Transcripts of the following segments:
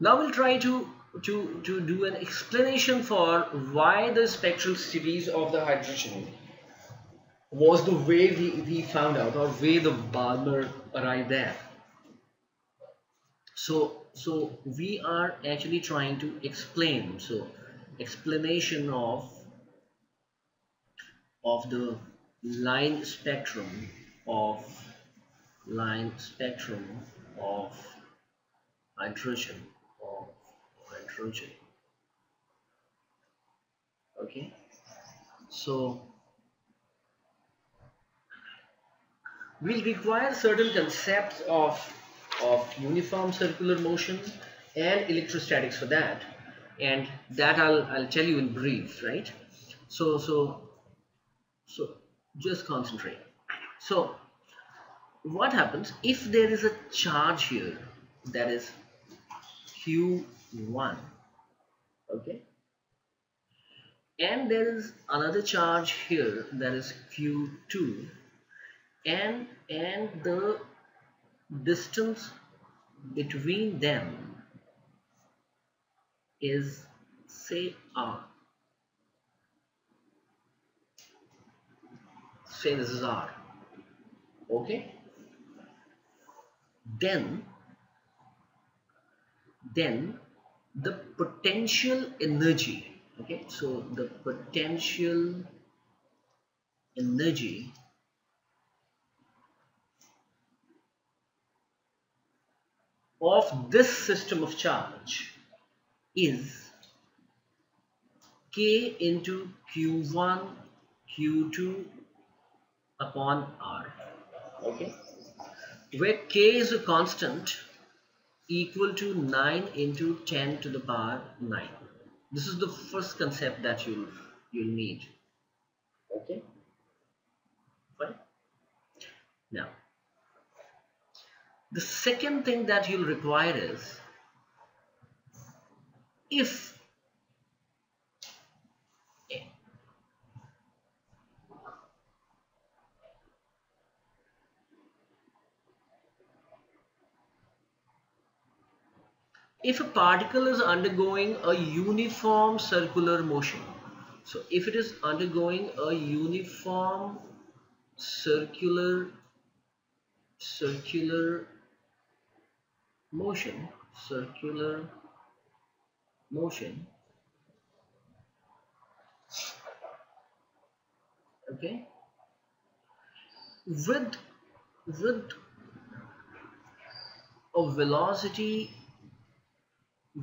now we'll try to to to do an explanation for why the spectral series of the hydrogen was the way we, we found out or way the Balmer arrived there. So so we are actually trying to explain so explanation of of the line spectrum of line spectrum of hydrogen hydrogen okay? So we'll require certain concepts of of uniform circular motion and electrostatics for that. And that I'll, I'll tell you in brief right? So so so just concentrate. So what happens if there is a charge here that is q1 okay? And there is another charge here that is q2 and and the distance between them is say r. Say this is r. Okay? Then then the potential energy okay? So the potential energy of this system of charge is k into q1 q2 upon r okay? Where k is a constant equal to 9 into 10 to the power 9 this is the first concept that you'll you'll need. Okay? Fine. Now the second thing that you'll require is if if a particle is undergoing a uniform circular motion so if it is undergoing a uniform circular circular motion circular motion okay with with a velocity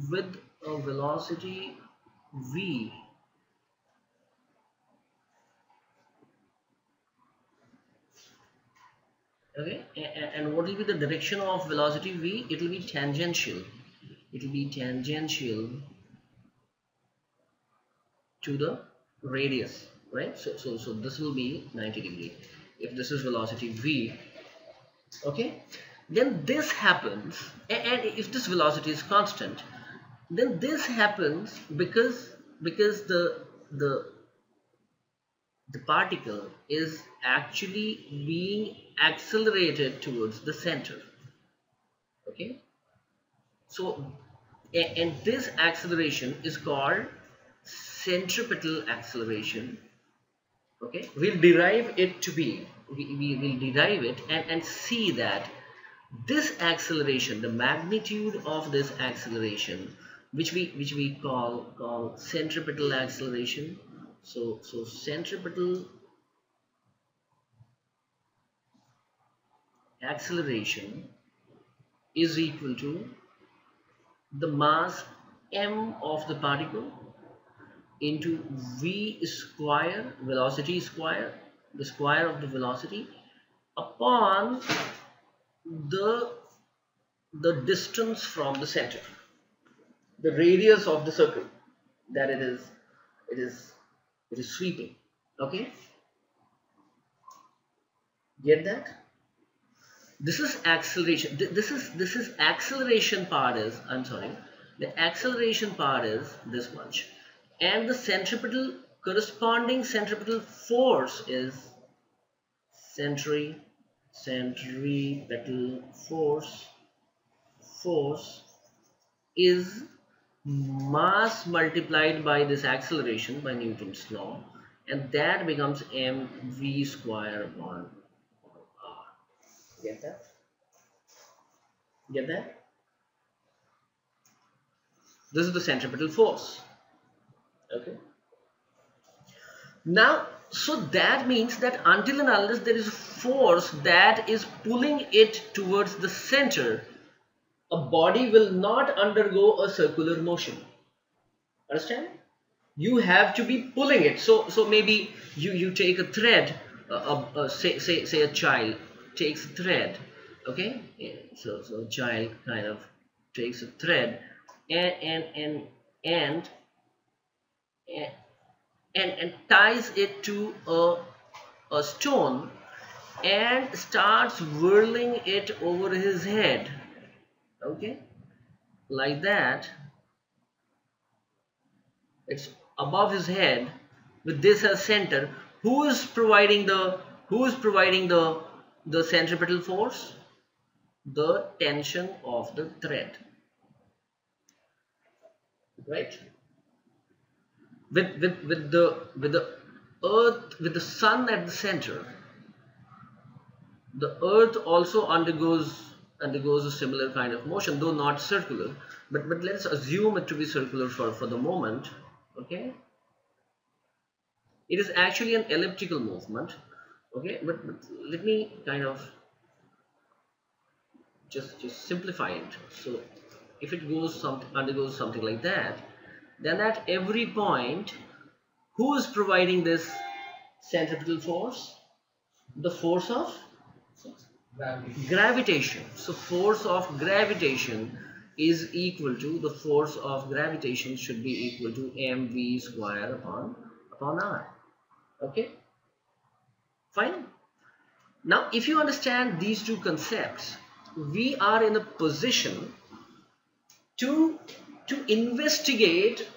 with a velocity v. Okay? And what will be the direction of velocity v? It will be tangential. It will be tangential to the radius right? So so so this will be 90 degree. If this is velocity v okay? Then this happens and if this velocity is constant then this happens because because the the the particle is actually being accelerated towards the center. Okay? So and this acceleration is called centripetal acceleration. Okay? We'll derive it to be we, we will derive it and and see that this acceleration the magnitude of this acceleration which we which we call call centripetal acceleration. So so centripetal acceleration is equal to the mass m of the particle into v square velocity square the square of the velocity upon the the distance from the center the radius of the circle that it is it is it is sweeping okay? Get that? This is acceleration this is this is acceleration part is i'm sorry the acceleration part is this much. And the centripetal corresponding centripetal force is centri centripetal force force is mass multiplied by this acceleration by Newton's law and that becomes mv square upon r. Get that? Get that? This is the centripetal force. Okay. Now, so that means that until and unless there is a force that is pulling it towards the center, a body will not undergo a circular motion. Understand? You have to be pulling it. So, so maybe you you take a thread. Uh, uh, say say say a child takes a thread. Okay. Yeah. So so a child kind of takes a thread and and and and and, and ties it to a, a stone and starts whirling it over his head okay? Like that it's above his head with this as center who is providing the who is providing the the centripetal force? The tension of the thread. Right? With with with the with the earth with the sun at the center the earth also undergoes undergoes a similar kind of motion though not circular but but let's assume it to be circular for for the moment okay? It is actually an elliptical movement okay? But, but let me kind of just just simplify it. So if it goes something undergoes something like that then at every point who is providing this centripetal force? The force of. Gravitation. So force of gravitation is equal to the force of gravitation should be equal to mv square upon upon r. Okay? Fine. Now if you understand these two concepts we are in a position to to investigate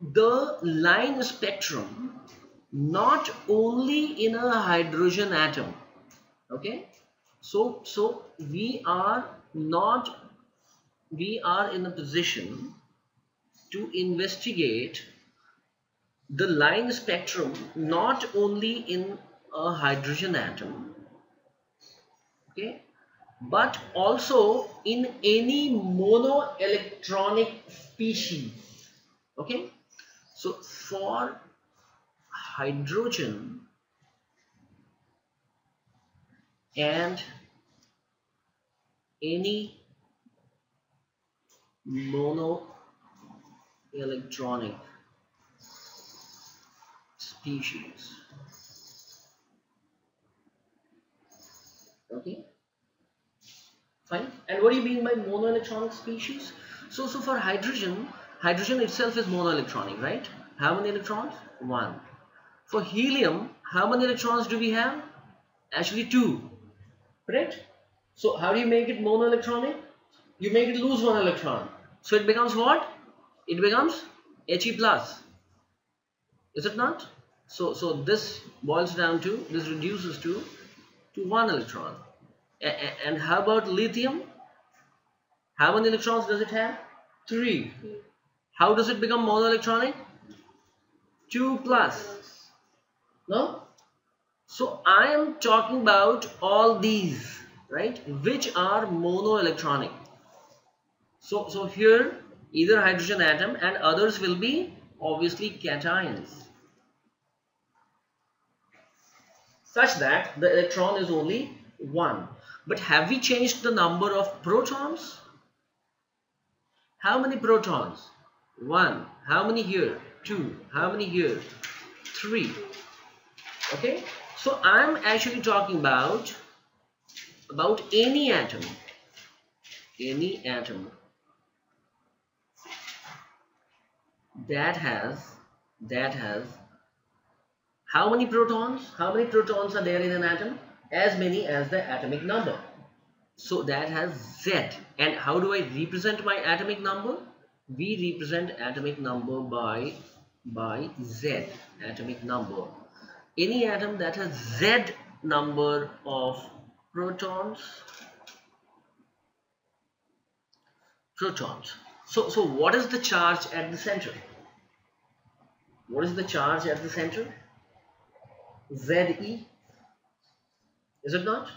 the line spectrum not only in a hydrogen atom. Okay so so we are not we are in a position to investigate the line spectrum not only in a hydrogen atom okay but also in any monoelectronic species okay? So for hydrogen and any monoelectronic species. Okay? Fine. And what do you mean by monoelectronic species? So so for hydrogen hydrogen itself is monoelectronic right? How many electrons? One. For helium how many electrons do we have? Actually two correct? So how do you make it monoelectronic you make it lose one electron. So it becomes what? It becomes he plus. Is it not? So so this boils down to this reduces to to one electron. A- and how about lithium? How many electrons does it have? Three. How does it become monoelectronic? 2 plus. No so i am talking about all these right? Which are monoelectronic. So so here either hydrogen atom and others will be obviously cations. Such that the electron is only one. But have we changed the number of protons? How many protons? One. How many here? Two. How many here? Three. Okay so i'm actually talking about about any atom any atom that has that has how many protons? How many protons are there in an atom? As many as the atomic number. So that has z. And how do i represent my atomic number? We represent atomic number by by z atomic number any atom that has z number of protons protons So, so what is the charge at the center? What is the charge at the center? ZE. Is it not?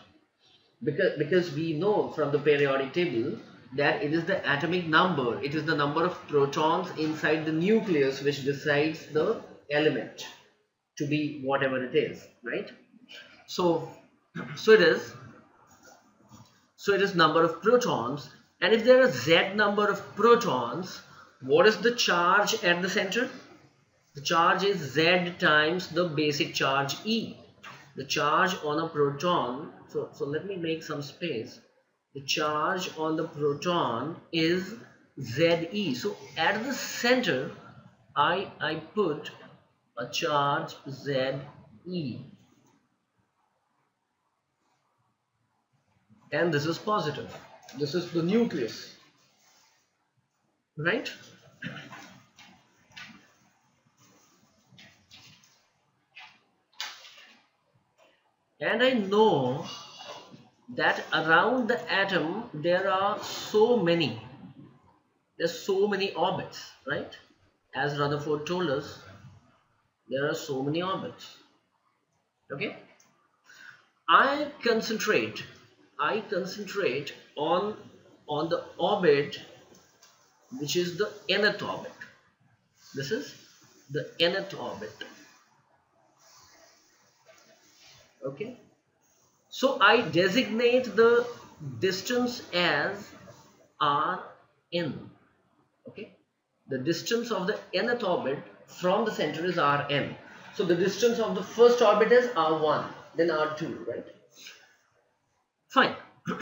Because, because we know from the periodic table that it is the atomic number, it is the number of protons inside the nucleus which decides the element to be whatever it is, right? So, so it is, so it is number of protons and if there are z number of protons, what is the charge at the center? The charge is z times the basic charge E. The charge on a proton, so, so let me make some space. The charge on the proton is Ze. So at the center, I, I put a charge Ze. And this is positive. This is the nucleus. Right? and I know that around the atom there are so many there's so many orbits right as Rutherford told us there are so many orbits. Okay? I concentrate I concentrate on on the orbit which is the nth orbit. This is the nth orbit. Okay? So I designate the distance as Rn okay? The distance of the nth orbit from the center is Rn so the distance of the first orbit is R1 then R2 right? Fine.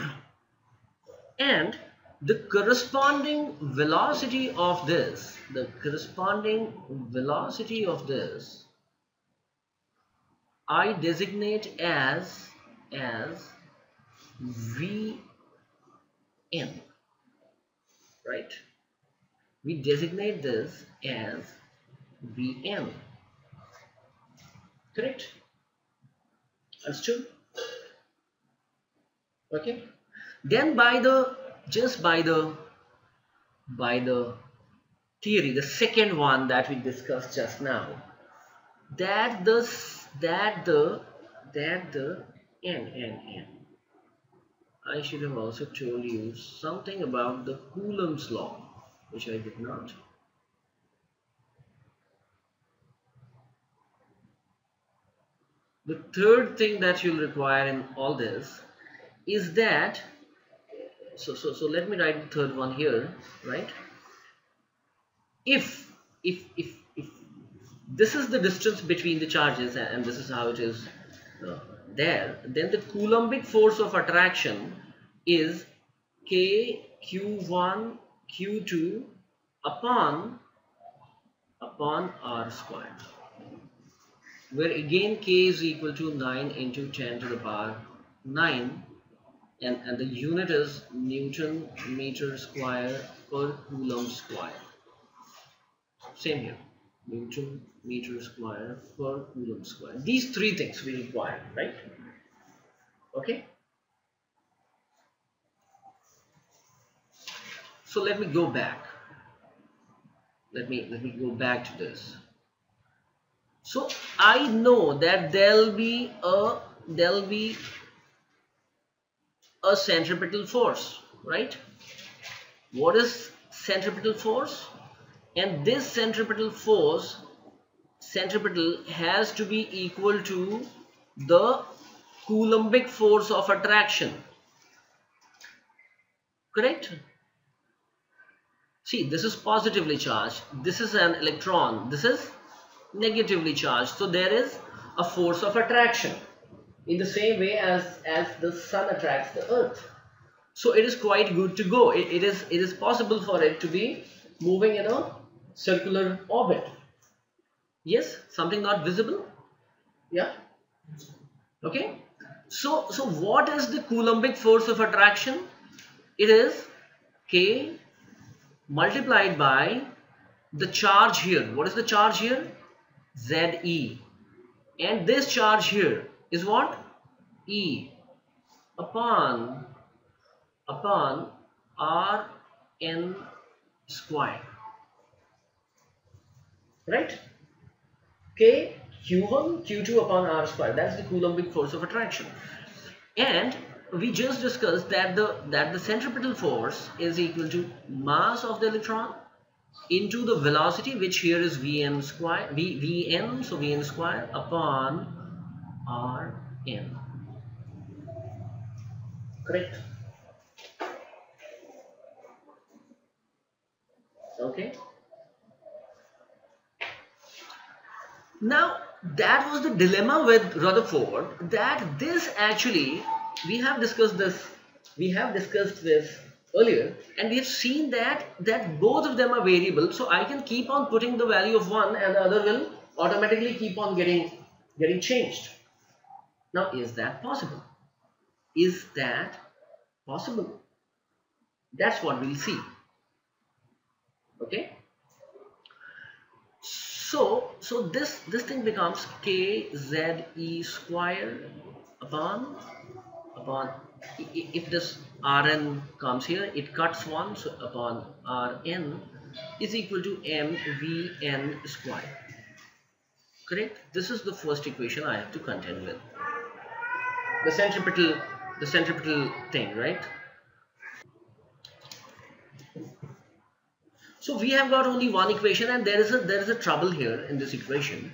And the corresponding velocity of this the corresponding velocity of this I designate as as Vn right? We designate this as Vn correct? Understood okay. Then by the just by the by the theory the second one that we discussed just now that the that the that the n n n. I should have also told you something about the Coulomb's law which I did not the third thing that you'll require in all this is that so so so let me write the third one here right? If if if if this is the distance between the charges and this is how it is uh, there then the coulombic force of attraction is k q1 q2 upon upon r squared where again k is equal to 9 into 10 to the power 9 and, and the unit is newton meter square per coulomb square same here newton meter square per coulomb square. These three things we require, right? Okay. So let me go back. Let me let me go back to this. So I know that there'll be a there'll be a centripetal force, right? What is centripetal force? and this centripetal force centripetal has to be equal to the coulombic force of attraction correct see this is positively charged this is an electron this is negatively charged so there is a force of attraction in the same way as as the sun attracts the earth so it is quite good to go it, it is it is possible for it to be moving in a circular orbit. Yes, something not visible. Yeah. Okay. So, so what is the Coulombic force of attraction? It is K multiplied by the charge here. What is the charge here? ZE. And this charge here is what? E. Upon upon R N square. Right? K q1 q2 upon r square. That's the coulombic force of attraction. And we just discussed that the that the centripetal force is equal to mass of the electron into the velocity which here is vn square v vn so vn square upon rn. Correct? Okay. Now that was the dilemma with Rutherford that this actually we have discussed this we have discussed this earlier and we have seen that that both of them are variable so I can keep on putting the value of one and the other will automatically keep on getting getting changed. Now is that possible? Is that possible? That's what we'll see. Okay? So so this this thing becomes k z e square upon upon if this Rn comes here it cuts 1 so upon Rn is equal to mvn square. Correct? This is the first equation I have to contend with. The centripetal the centripetal thing right? So we have got only one equation and there is a there is a trouble here in this equation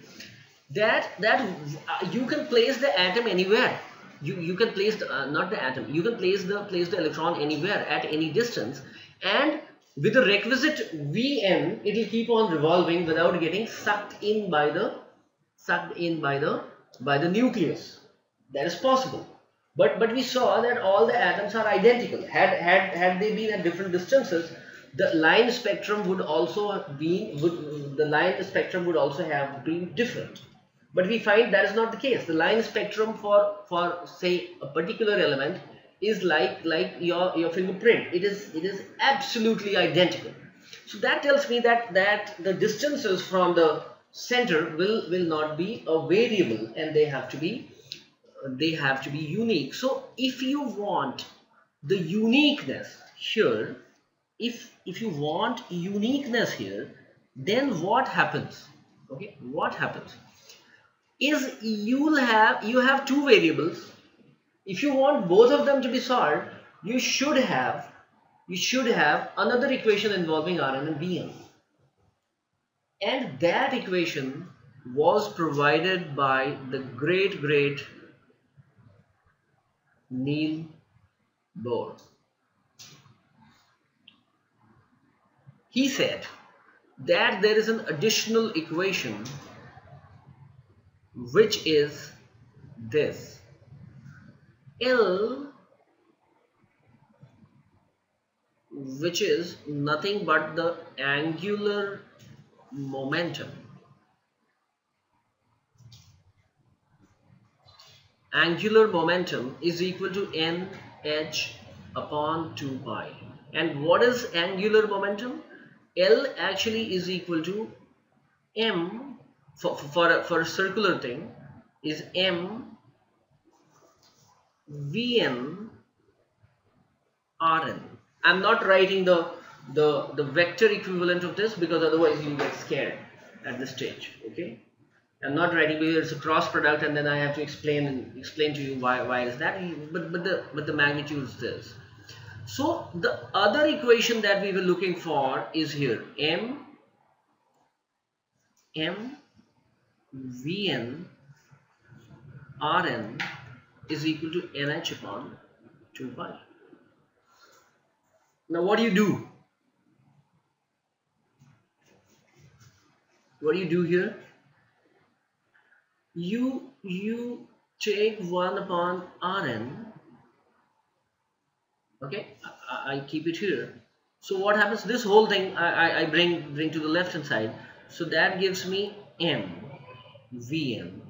that that uh, you can place the atom anywhere you you can place the, uh, not the atom you can place the place the electron anywhere at any distance and with the requisite vm it will keep on revolving without getting sucked in by the sucked in by the by the nucleus. That is possible. But but we saw that all the atoms are identical. Had had had they been at different distances the line spectrum would also be would the line spectrum would also have been different but we find that is not the case. The line spectrum for for say a particular element is like like your your fingerprint. It is it is absolutely identical. So that tells me that that the distances from the center will will not be a variable and they have to be they have to be unique. So if you want the uniqueness here if if you want uniqueness here then what happens? Okay what happens is you'll have you have two variables. If you want both of them to be solved you should have you should have another equation involving Rn and Vn and that equation was provided by the great great Neil Bohr. He said that there is an additional equation which is this. L which is nothing but the angular momentum. Angular momentum is equal to nh upon 2 pi. And what is angular momentum? L actually is equal to m for, for, a, for a circular thing is m vn rn. I'm not writing the the the vector equivalent of this because otherwise you get scared at this stage okay? I'm not writing because it's a cross product and then i have to explain and explain to you why why is that. But but the but the magnitude is this. So the other equation that we were looking for is here. M m Vn Rn is equal to NH upon 2 pi. Now what do you do? What do you do here? You you take 1 upon Rn okay I, I keep it here so what happens this whole thing I, I, I bring bring to the left hand side so that gives me m Vn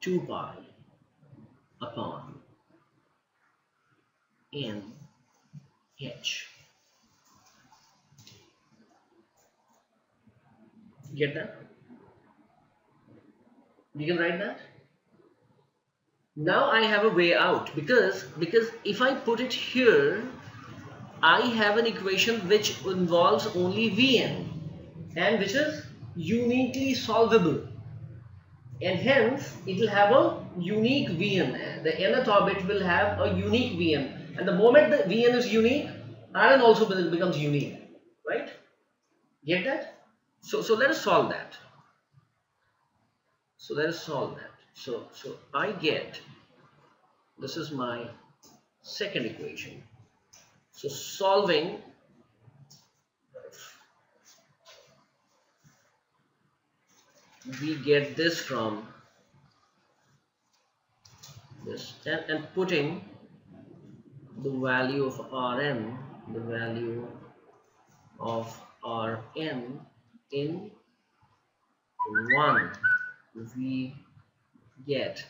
2 pi upon n h. Get that? You can write that? Now I have a way out because because if I put it here I have an equation which involves only Vn and which is uniquely solvable and hence it will have a unique Vn. The nth orbit will have a unique Vn and the moment the Vn is unique, Rn also becomes unique, right? Get that? So, so let us solve that. So let us solve that. So, so I get, this is my second equation. So solving we get this from this and, and putting the value of Rn, the value of Rn in 1 we get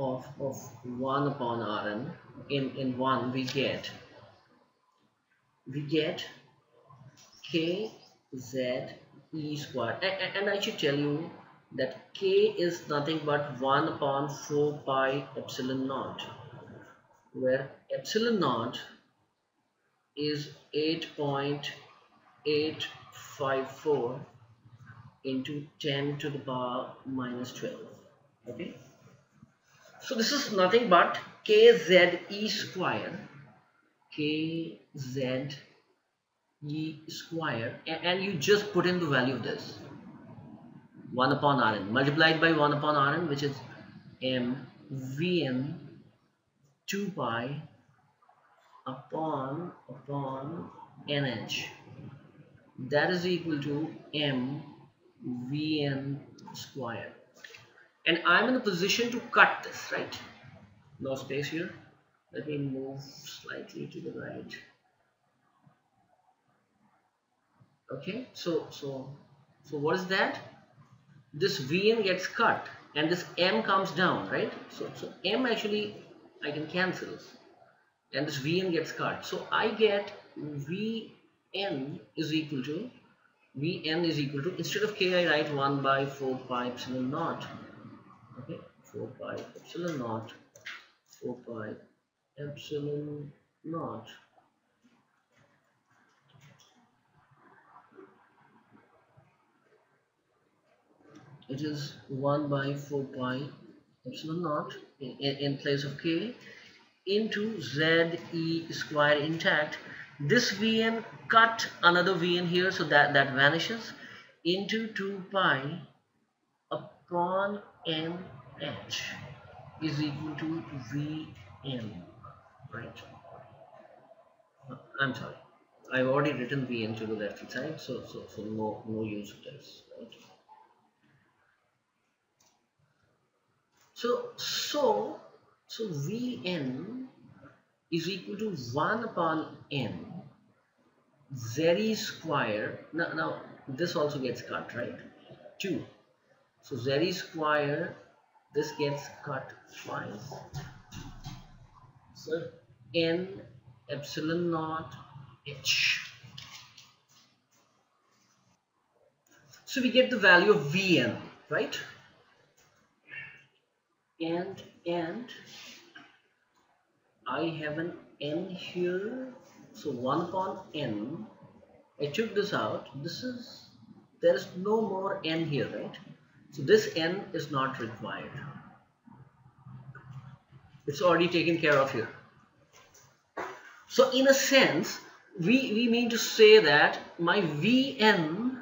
of, of 1 upon Rn in, in 1 we get. We get k z e square and, and, I should tell you that k is nothing but 1 upon 4 pi epsilon naught where epsilon naught is 8.854 into 10 to the power minus 12 okay so this is nothing but kze square. Kz e square. And, you just put in the value of this. 1 upon rn. Multiplied by 1 upon rn which is m vn 2 pi upon upon nh that is equal to m vn square and I'm in a position to cut this right? No space here. Let me move slightly to the right. Okay so so so what is that? This vn gets cut and this m comes down right? So so m actually I can cancel. And this vn gets cut. So I get vn is equal to vn is equal to instead of k I write 1 by 4 pi epsilon naught okay 4 pi epsilon naught 4 pi epsilon naught. It is 1 by 4 pi epsilon naught in, in place of k into z e square intact. This vn cut another vn here so that that vanishes into 2 pi upon nh is equal to vn right? I'm sorry. I've already written vn to the left side so so so no no use of this right? So so so vn is equal to 1 upon n z square. Now, now this also gets cut right? 2 so z square this gets cut twice So n epsilon naught h. So we get the value of vn right? And and I have an n here. So 1 upon n. I took this out. This is there is no more n here right so this n is not required. It's already taken care of here. So in a sense we we mean to say that my vn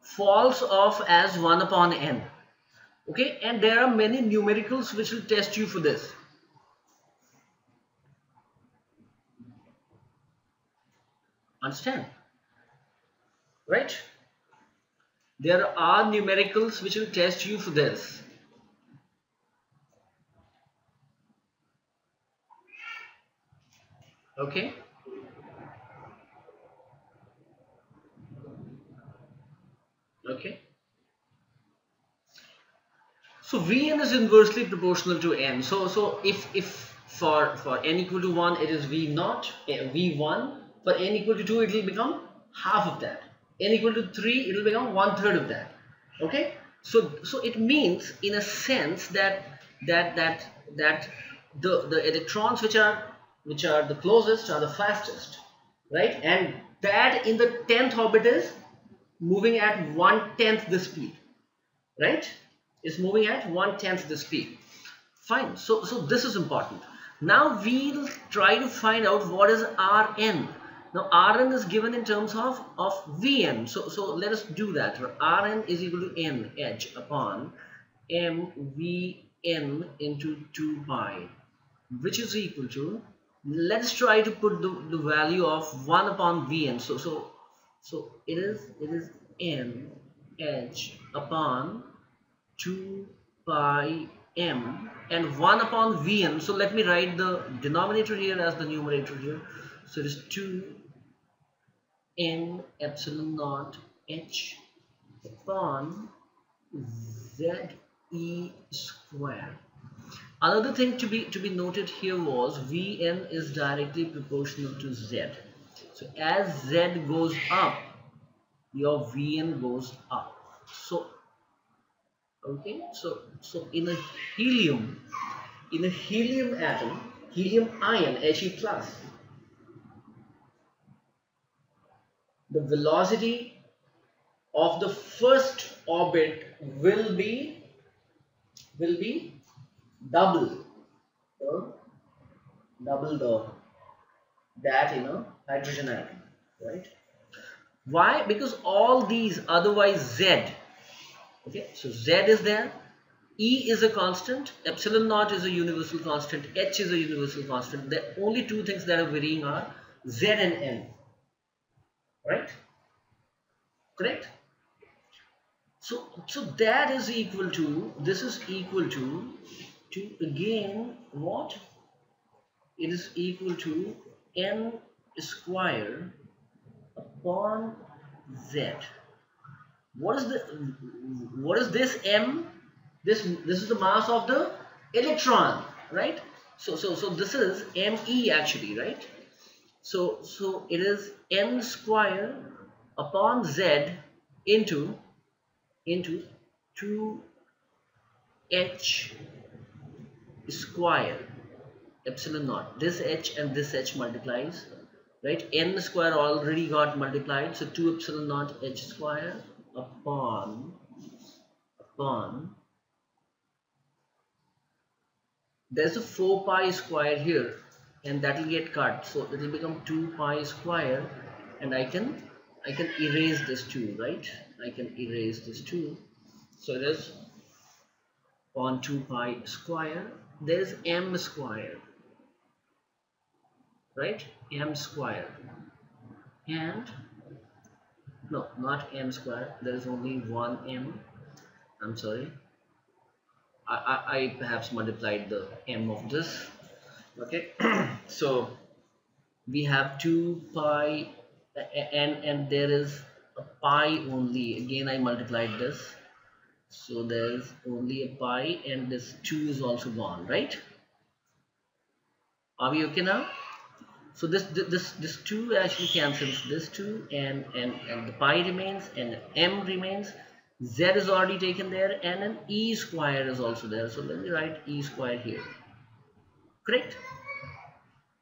falls off as 1 upon n. Okay? And there are many numericals which will test you for this. Understand? Right there are numericals which will test you for this okay okay So Vn is inversely proportional to n. So so if if for for n equal to 1 it is V naught, eh, V1. For n equal to 2 it will become half of that. N equal to 3 it will become one third of that. Okay. So so it means in a sense that that that that the the electrons which are which are the closest are the fastest, right? And that in the 10th orbit is moving at one tenth the speed, right? is moving at one-tenth the speed. Fine, so, so this is important. Now we'll try to find out what is Rn. Now Rn is given in terms of, of Vn. So, so let us do that. Rn is equal to n h upon mvn into 2 pi which is equal to let's try to put the, the value of 1 upon vn so so so it is it is n h upon 2 pi m and 1 upon vn so let me write the denominator here as the numerator here so it is 2 n epsilon naught h upon z e square. Another thing to be to be noted here was vn is directly proportional to z. So as z goes up your vn goes up. So okay so so in a helium in a helium atom helium ion He plus the velocity of the first orbit will be will be double the double the that you know hydrogen atom right? Why? Because all these otherwise z okay so z is there e is a constant epsilon naught is a universal constant h is a universal constant. The only two things that are varying are z and n right? Correct? So so that is equal to this is equal to to again what? It is equal to n square upon z. What is the what is this m? This this is the mass of the electron right? So so so this is me actually right so so it is m square upon z into into 2h square epsilon naught. This h and this h multiplies right? n square already got multiplied. So 2 epsilon naught h square upon upon there's a 4 pi square here and that will get cut. So it will become 2 pi square and I can I can erase this 2 right? I can erase this 2 so it is on 2 pi square. There's m square right? m square. And no not m square. There is only one m. I'm sorry. I, I, I perhaps multiplied the m of this okay? So we have 2 pi and and there is a pi only. Again I multiplied this. So there's only a pi and this 2 is also gone right? Are we okay now? So this this this 2 actually cancels this 2 and and and the pi remains and m remains. Z is already taken there and an e square is also there. So let me write e square here correct?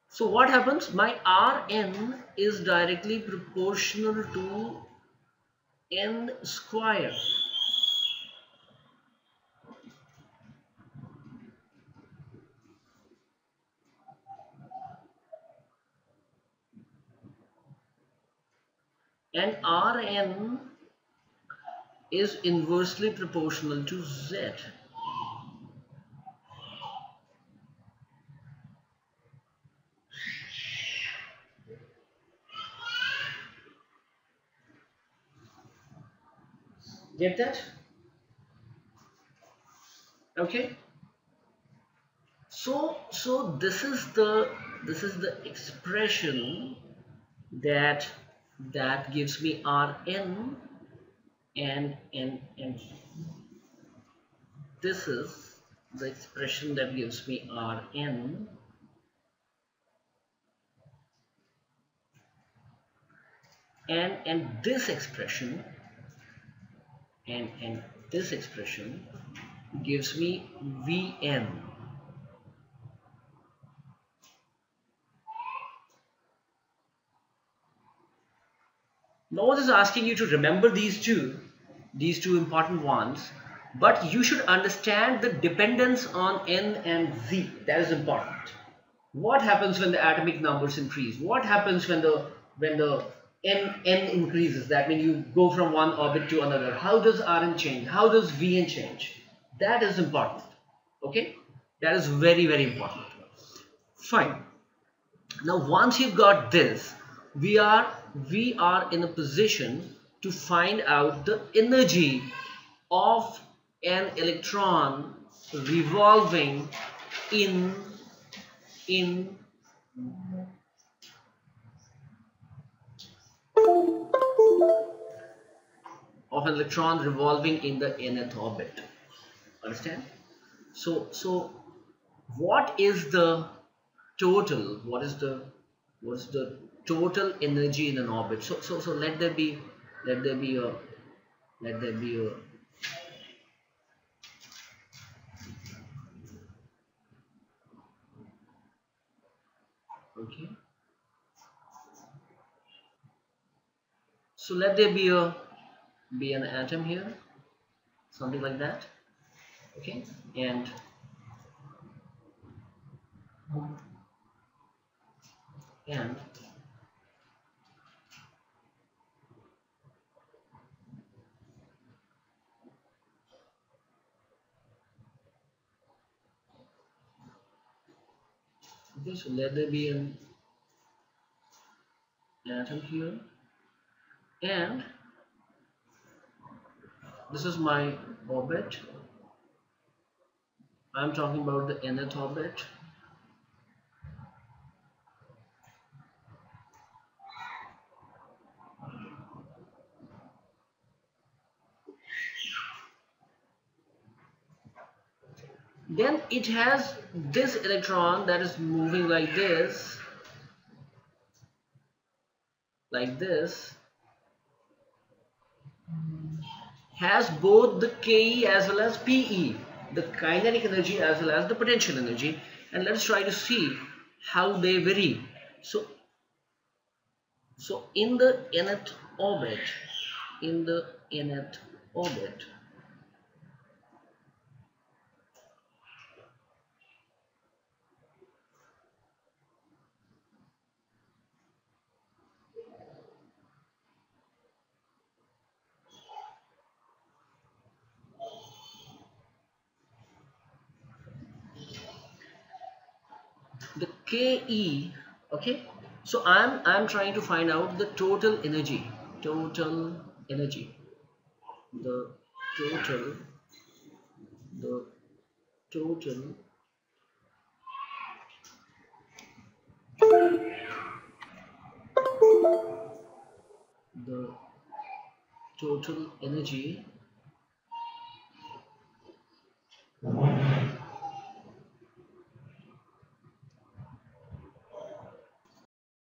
So what happens? My rn is directly proportional to n square. And Rn is inversely proportional to Z. Get that? Okay. So so this is the this is the expression that that gives me Rn and and this is the expression that gives me Rn and and this expression and and this expression gives me Vn no one is asking you to remember these two these two important ones but you should understand the dependence on n and z. That is important. What happens when the atomic numbers increase? What happens when the when the n n increases. That means you go from one orbit to another. How does rn change? How does vn change? That is important. Okay? That is very very important. Fine. Now once you've got this we are we are in a position to find out the energy of an electron revolving in in of an electron revolving in the nth orbit. Understand? So so what is the total what is the what is the total energy in an orbit? So so so let there be let there be a let there be a okay so let there be a be an atom here something like that okay? And and okay so let there be an atom here and this is my orbit. I'm talking about the nth orbit. Then it has this electron that is moving like this like this has both the Ke as well as Pe the kinetic energy as well as the potential energy. And let's try to see how they vary. So so in the nth orbit in the nth orbit the ke okay? So i'm i'm trying to find out the total energy total energy. The total the total the total energy